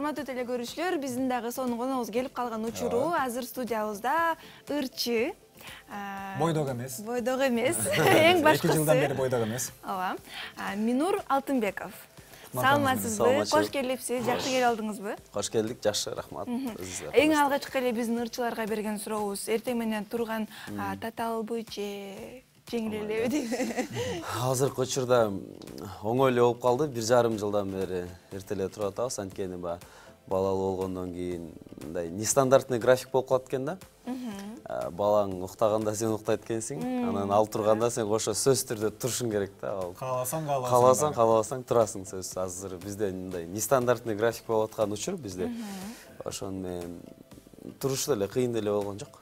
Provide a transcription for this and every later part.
урматтуу теле көрүүчүлөр биздин дагы сонун коногубуз келип калган учуру. Азыр студиябызда ырчы бойдок эмес. бойдок эмес. Эң башкысы эки жылдан бери бойдок эмес. Ооба. Минур алтынбеков. Саламатсызбы кош келипсиз жакшы келип алдыңызбы кош. келдик жакшы рахмат. Эң алгачкы эле биздин ырчыларга берген сурообуз эртең менен турган таталбы же жеңил элеби дейби азыркы учурда оңой эле болуп калды. Бир жарым жылдан бери эрте эле туруп атабыз анткени баягы балалуу болгондон кийин мындай нестандартный график болуп калат экен да. Балаң уктаганда сен уктайт экенсиң анан ал турганда сен кошо сөзсүз түрдө турушуң керек да. Ал кааласаң кааласаң кааласаң каалабасаң турасың сөзсүз. Азыр бизде мындай нестандартный график болуп аткан учур бизде. Ошону менен туруш деле кыйын деле болгон жок.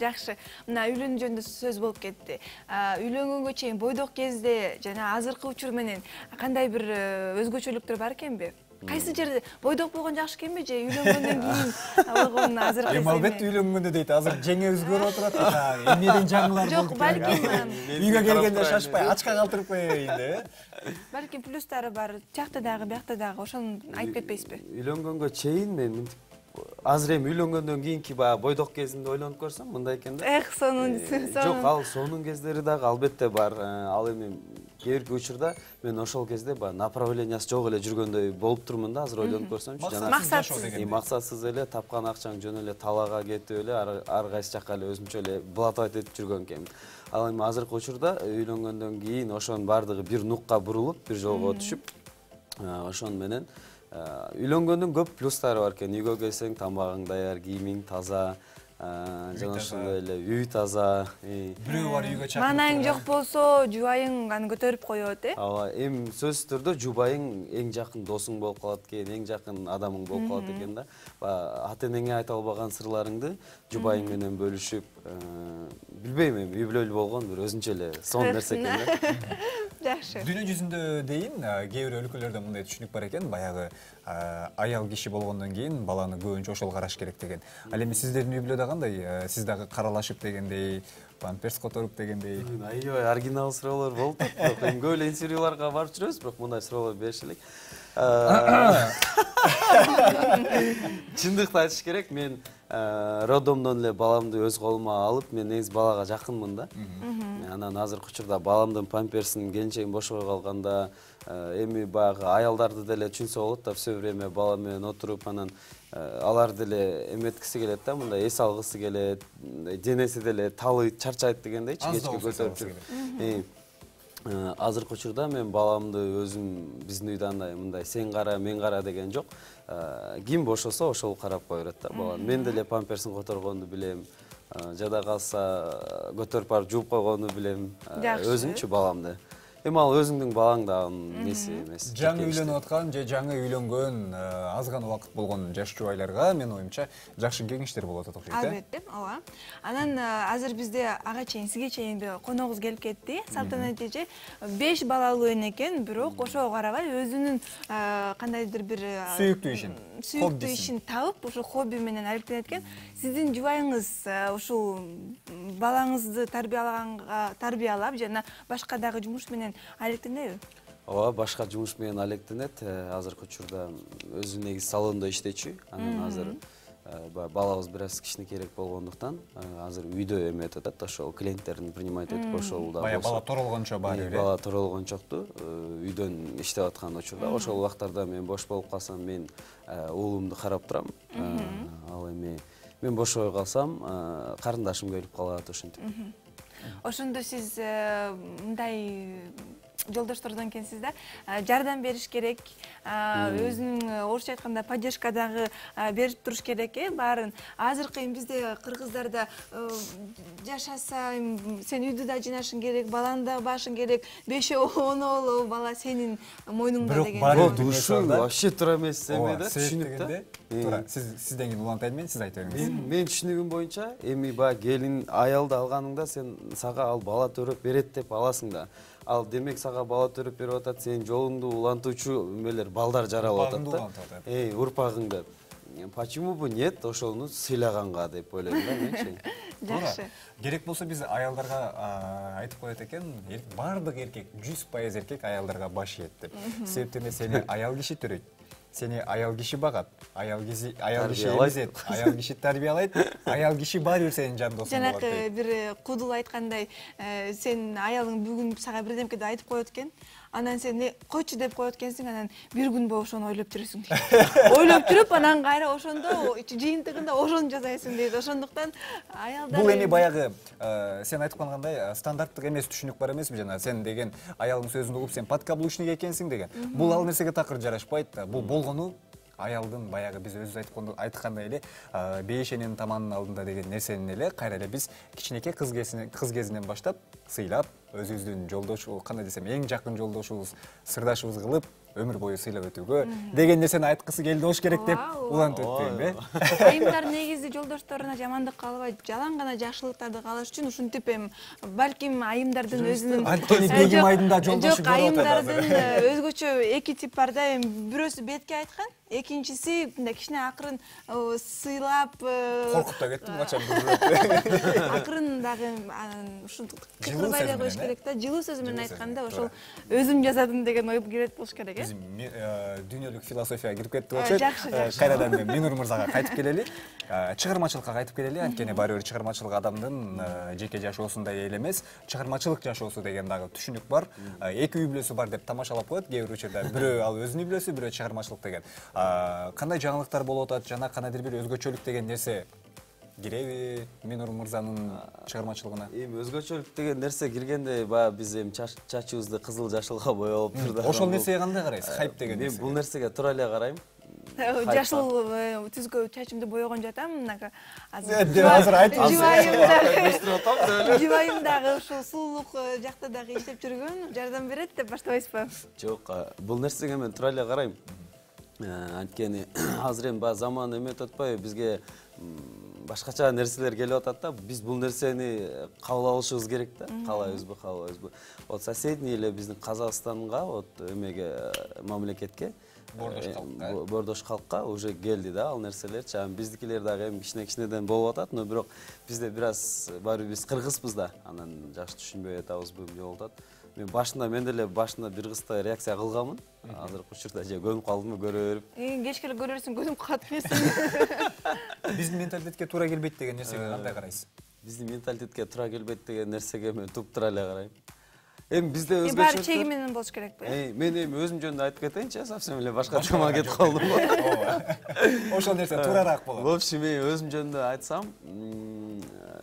Жакшы. Мына үйлөнүү жөнүндө сөз болуп кетти. Үйлөнгөнгө чейин бойдок кезде жана азыркы учур менен кандай бир өзгөчөлүктөр бар экенби? Кайсы жерде бойдок болгон жакшы экенби же үйлөнгөндөн кийин болгон азыркы эми албетте үйлөнгөндө дейт. Азыр жеңе өзгөрүп отурат эмнеден жаңылар жок балким үйгө келгенде шашпай ачка калтырып коеюн деп э. Балким плюстары бар. Тиякта дагы биякта дагы ошону айтып кетпейсизби? Үйлөнгөнгө чейин мен мынтип азыр эми үйлөнгөндөн кийинки баягы бойдок кезимди ойлонуп көрсөм мындай экен да эх сонун жок ал сонун кездери дагы албетте бар ал эми кээ бирки учурда мен ошол кезде баягы направлениясы жок эле жүргөндөй болуп турмун да азыр ойлонуп көрсөмчү жана максатсыз максатсыз эле тапкан акчаң жөн эле талаага кетип эле ар кайсы жака эле өзүмчө эле блатовать этип жүргөн экенмин ал эми азыркы учурда үйлөнгөндөн кийин ошонун баардыгы бир нукка бурулуп бир жолго түшүп ошону менен үйлөнгөндүн көп плюстары бар экен үйгө келсең тамагың даяр кийимиң таза жана ошондой эле үй таза бирөө бар үйгө чакырып маанайың жок болсо жубайың аны көтөрүп коет э ооба эми сөзсүз түрдө жубайың эң жакын досуң болуп калат экен эң жакын адамың болуп калат экен да баягы ата энеңе айта албаган сырларыңды жубайың менен бөлүшүп билбейм эми үй бүлөлүү болгон бир өзүнчө эле сонун нерсе экен да. Жакшы. Дүйнө жүзүндө дейин кээ бир өлкөлөрдө мындай түшүнүк бар экен баягы аял киши болгондон кийин баланы көбүнчө ошол караш керек деген. Ал эми сиздердин үй бүлөдө кандай? Сиз дагы каралашып дегендей памперс которуп дегендей? Аябай оригинал суроолор болуп атат. Бирок эми көп эле интервьюларга барып жүрөбүз бирок мындай суроолор бериши элек чындыкты айтыш керек. Мен роддомдон эле баламды өз колума алып мен негизи балага жакынмын да. Анан азыркы учурда баламдын памперсин келинчегим бошобой калганда эми баягы аялдарды деле түшүнсө болот да все время бала менен отуруп анан алар деле эметкиси келет да мындай эс алгысы келет денеси деле талыйт чарчайт дегендейчи кечке көтөрүп жүрүп. Азыркы учурда мен баламды өзүм биздин үйдө андай мындай сен кара мен кара деген жок. Ким бошосо ошол карап кое берет да баланы. Мен деле памперсин которгонду билем жада калса көтөрүп барып жууп койгонду билем. Өзүмчү баламды эми ал өзүңдүн балаң дагы неси эмес жаңы үйлөнүп аткан же жаңы үйлөнгөн аз гана убакыт болгон жаш жубайларга менин оюмча жакшы кеңештер болуп атат окшойт э албетте ооба. Анан азыр бизде ага чейин сизге чейин коногубуз келип кетти салтанат эже беш балалуу эне экен бирок ошого карабай өзүнүн кандайдыр бир сүйүктүү ишин сүйүктүү ишин табып ушул хобби менен алектенет экен сиздин жубайыңыз ушул балаңызды тарбиялаганга тарбиялап жана башка дагы жумуш менен алектенеби ооба башка жумуш менен алектенет. Азыркы учурда өзү негизи салондо иштечү. Анан азыр баягы балабыз бир аз кичинекейирээк болгондуктан азыр үйдө эметип атат ошол клиенттерин принимать этип ошол баягы бала торолгончо баары эле. бала торолгончокту үйдөн иштеп аткан учурда ошол убактарда мен бош болуп калсам мен уулумду карап турам. Ал эми мен бошобой калсам карындашым келип калат ушинтип. Ошондо сиз мындай жолдоштордон экенсиз да жардам бериш керек өзүнүн орусча айтканда поддержка дагы берип туруш керек э баарын. Азыркы эми бизде кыргыздарда жашаса сен үйдү да жыйнашың керек баланы да багышың керек бешөө оноолоо бала сенин мойнуңда деген. бирок ушул вообще туура эмес эме да? түшүнүк да туура сиз сизден кийин улантайын мен сиз айта бериңиз менин түшүнүгүм боюнча эми баягы келин аялды алганыңда сен сага ал бала төрөп берет деп аласың да ал демек сага бала төрөп берип атат сенин жолуңду улантуучу эмелер балдар жаралып атат да. урпагыңды. Почему бы нет? Ошону сыйлаганга деп ойлойм да менчи жакшы керек болсо биз аялдарга айтып коет экен баардык эркек жүз пайыз эркек аялдарга баш ийет деп. Себептен эмес эми аял киши төрөйт. Сени аял киши багат аял киши аял киши эмизет аял киши тарбиялайт аял киши баары бир сенин жандосуң болот жанакы бир кудул айткандай сенин аялың бүгүн сага бирдемке деп айтып коет экен анан сен «Э, койчу деп коет экенсиң анан бир күн бою ошону ойлоп жүрөсүң дейт. Ойлоп жүрүп анан кайра ошондо жыйынтыгында ошону жасайсың дейт. Ошондуктан аялдар бул эми баягы э, сен айтып калгандай э, стандарттык эмес түшүнүк бар эмеспи? Жана сен деген аялдын сөзүн угуп сен подкаблучник экенсиң деген. Бул ал нерсеге такыр жарашпайт да? Бул болгону аялдын баягы биз өзүбүз айткон- айткандай эле бейшенин таманын алдында деген нерсени эле кайра эле биз кичинекей кыз кезинен кыз кезинен баштап сыйлап өзүбүздүн жолдошу кандай десем эң жакын жолдошубуз сырдашыбыз кылып өмүр бою сыйлап өтүүгө деген нерсени айткысы келди болуш керек деп улантып өтпөйүнбү э айымдар негизи жолдошторуна жамандык каалабайт жалаң гана жакшылыктарды каалаш үчүн ушинтип эми балким айымдардын өзүнүн Анткени Э, бегим жок, айдын да жолдошу жок айымдардын өзгөчө эки тип бар да эми бирөөсү бетке айткан экинчиси мындай кичине акырын сыйлап коркуп да кеттим качан акырын дагы анан ушинтип кыйкырбай эле коюш керек да жылуу сөз менен айтканда ошол өзүм жасадым деген ой кирет болуш керек э дүйнөлүк философияга кирип кеттик Э, окшойт жакшы, жакшы. кайрадан мен минур мырзага кайтып келели чыгармачылыкка кайтып келели анткени баары бир чыгармачылык адамдын жеке жашоосундай эле эмес чыгармачылык жашоосу деген дагы түшүнүк бар эки үй бүлөсү бар деп тамашалап коет кээ бир учурда бирөө ал өзүнүн үй бүлөсү бирөө чыгармачылык деген кандай жаңылыктар болуп атат жана кандайдыр бир өзгөчөлүк деген нерсе киреби минур мырзанын чыгармачылыгына? эми өзгөчөлүк деген нерсе киргенде баягы биз эми чач- чачыбызды кызыл жашылга боеп турдuk ошол нерсеге кандай карайсыз? Хайп деген мен нерсе бул нерсеге туура эле карайм. Э, жашыл э, түзгө чачымды боёгон жатам. Мынакы Э, деп азыр айтып жубайым дагы ушул сулуулук э, жакта дагы иштеп жүргөн. Жардам берет деп баштабайсызбы? Жок бул нерсеге мен туура эле карайм. Э, анткени азыр эми баягы заман эметип атпайбы бизге башкача нерселер келип атат да. Биз бул нерсени кабыл алышыбыз керек да. Каалайбызбы каалабайбызбы вот соседний эле биздин казакстанга вот эмеге э, мамлекетке Боордош э, калкка, э? бо- боордош калкка уже келди да ал нерселерчи анан биздикилер дагы эми кичине кичинеден болуп атат но бирок бизде бир аз баары бир биз кыргызбыз да. Анан жакшы түшүнбөй атабызбы эмне болуп атат мен башында мен деле башында бир кыздай реакция кылганмын. Азыркы учурда же көнүп калдымбы көрө берип. Кечке эле көрөрсүң көнүп калат эмессиң биздин менталитетке туура келбейт деген нерсеге кандай карайсыз? биздин менталитетке туура келбейт деген нерсеге мен туптура эле карайм. Эми бизде Э, баары өзгөчө чеги менен болуш керекпи э? мен эми өзүм жөнүндө айтып кетейинчи э, совсем эле башка темага кетип калдым го ошол нерсе туурараак в болот общем мен өзүм жөнүндө айтсам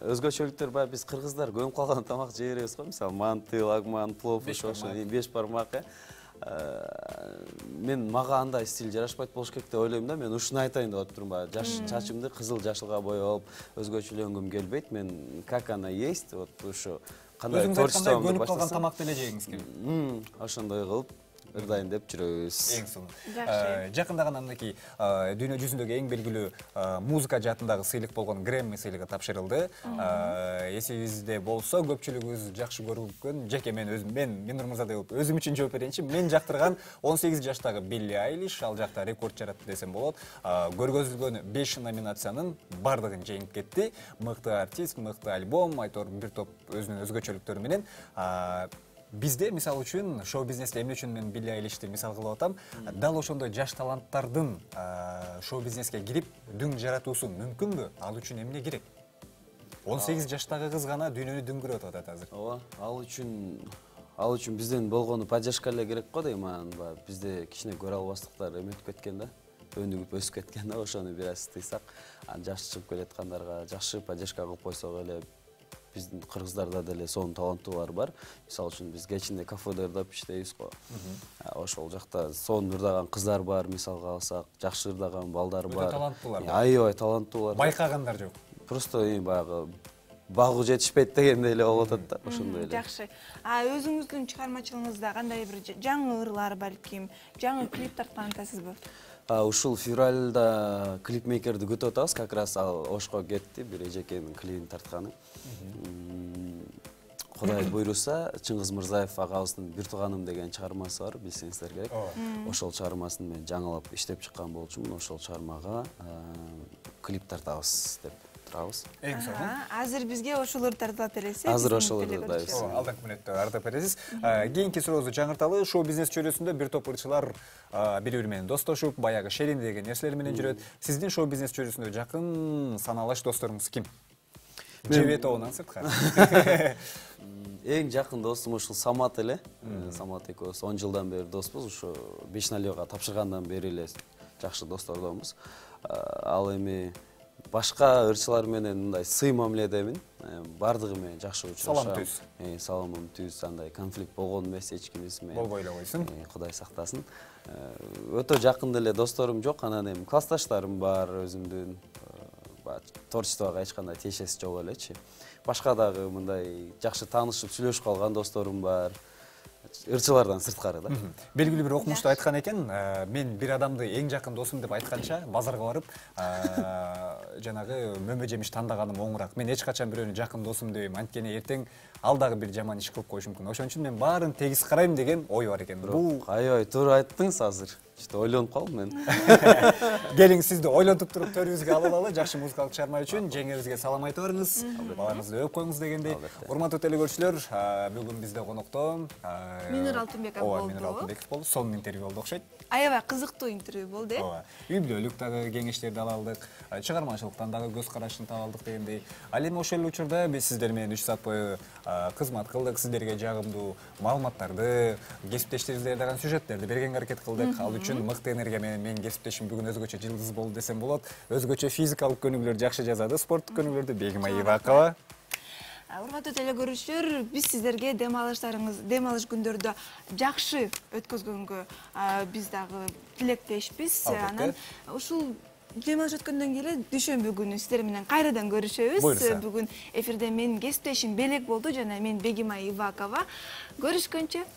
өзгөчөлүктөр баягы биз кыргыздар көнүп калган тамак жей беребиз го. Мисалы манты лагман плов Беш ошо беш бармак э. Э, мен мага андай стиль жарашпайт болуш керек деп ойлойм да. Мен ушуну айтайын деп атып турмун баягы. Жаш чачымды кызыл жашылга боеп өзгөчөлөнгүм келбейт. Мен как она есть вот ушу кандай өзүңүз айткандай творчествомду көнүп калган тамакты эле жегиңиз келет ошондой кылып ырдайын деп жүрөбүз эң сонун Жакшы. жакында гана мынакей э, дүйнө жүзүндөгү эң белгилүү э, музыка жаатындагы сыйлык болгон грэмми сыйлыгы тапшырылды. Э, эсиңизде болсо көпчүлүгүбүз жакшы көрүлгөн жеке мен өзүм мен минур мырзадай болуп өзүм үчүн жооп берейинчи мен жактырган он сегиз жаштагы билли айлиш ал жакта рекорд жаратты десем болот Э, көргөзүлгөн беш номинациянын баардыгын жеңип кетти мыкты артист мыкты альбом айтор бир топ өзүнүн өзгөчөлүктөрү менен бизде мисалы үчүн шоу бизнесте эмне үчүн мен билли айлишти мисал кылып атам дал ошондой жаш таланттардын шоу бизнеске кирип дүң жаратуусу мүмкүнбү ал үчүн эмне керек он сегиз жаштагы кыз гана дүйнөнү дүңгүрөтүп атат азыр ооба ал үчүн ал үчүн бизден болгону поддержка эле керек го дейм анан баягы бизде кичине көрө албастыктар эметип кеткен да өнүгүп өсүп кеткен да ошону бир аз тыйсак анан жаш чыгып келаткандарга жакшы поддержка кылып койсок эле биздин кыргыздарда деле сонун таланттуулар бар мисалы үчүн биз кечинде кафеде ырдап иштейбиз го А, ошол жакта сонун ырдаган кыздар бар мисалга алсак жакшы ырдаган балдар Өтө бар. таланттуулар бар. аябай таланттуулар байкагандар жок просто эми баягы багуу жетишпейт дегендей эле болуп атат да ошондой эле жакшы а өзүңүздүн чыгармачылыгыңызда кандай бир жаңы ырлар балким жаңы клип тарткан атасызбы ушул февралда клипмейкерди күтүп атабыз. Как раз ал ошко кетти бир эжекенин клибин тартканы. Кудай буйруса чыңгыз мырзаев агабыздын бир тууганым деген чыгармасы бар билсеңиздер керек. Ошол чыгармасын мен жаңылап иштеп чыккан болчумун ошол чыгармага клип тартабыз деп турабыз эң сонун азыр бизге ошолорду тартылат элесиз Азыр ошолорду дайбыз. Ооба, алдыңкы мүнөттө ардап бересиз кийинки сурообузду жаңырталы шоу бизнес чөйрөсүндө бир топ ырчылар бири бири менен достошуп баягы шеринде деген нерселер менен жүрөт сиздин шоу бизнес чөйрөсүндө жакын саналаш досторуңуз ким жебе тобунан сырткары эң жакын достум ушул самат эле Э, самат экөөбүз он жылдан бери доспуз ушу бешналиога тапшыргандан бери эле жакшы достордонбуз Э, ал эми башка ырчылар менен мындай сый мамиледемин баардыгы менен жакшы учурашам Салам түз. Э, саламым түз андай конфликт болгон эмес эч кимиз менен болбой эле койсун кудай сактасын Э, өтө жакын деле досторум жок анан эми классташтарым бар өзүмдүн баягы творчествого эч кандай тиешеси жок элечи башка дагы мындай жакшы таанышып сүйлөшүп калган досторум бар ырчылардан сырткары да белгилүү бир окумушту айткан экен мен бир адамды эң жакын досум деп айтканча базарга барып э, жанагы мөмө жемиш тандаганым оңураак мен эч качан бирөөнү жакын досум дебейм анткени эртең ал дагы бир жаман иш кылып коюшу мүмкүн ошон үчүн мен баарын тегиз карайм деген ой бар экен бул аябай туура айттыңыз азыр. Что ойлонуп калдым мен. Келиңиз сизди ойлонтуп туруп төрүбүзгө ала алалы жакшы музыкалык чыгарма үчүн жеңеңизге салам айтып барыңыз балаңызды өп коюңуз дегендей. Урматтуу телекөрүүчүлөр бүгүн бизде конокто э, Минер Алтынбеков ооба болду. минер алтынбеков болду сонун интервью болду окшойт аябай кызыктуу интервью болду э ооба үй бүлөлүк дагы кеңештерди ала алдык чыгармачылыктан дагы көз карашын таба алдык дегендей. Ал эми ошол эле учурда биз сиздер менен үч саат бою кызмат кылдык сиздерге жагымдуу маалыматтарды кесиптештерибизге жардаган сюжеттерди бергенге аракет кылдык ал үчүн мыкты энергия менен менин кесиптешим бүгүн өзгөчө жылдыз болду десем болот өзгөчө физикалык көнүгүүлөрдү жакшы жазады спорттук көнүгүүлөрдү бегим айыбакова А, урматтуу телекөрүүчүлөр биз сиздерге дем алыштарыңыз дем алыш күндөрдү жакшы өткөзгөнгө а, биз дагы тилектешпиз. Анан ушул дем алыш өткөндөн кийин эле дүйшөмбү күнү сиздер менен кайрадан көрүшөбүз. Буюрса. бүгүн эфирде менин кесиптешим белек болду жана мен бегимай ивакова көрүшкөнчө.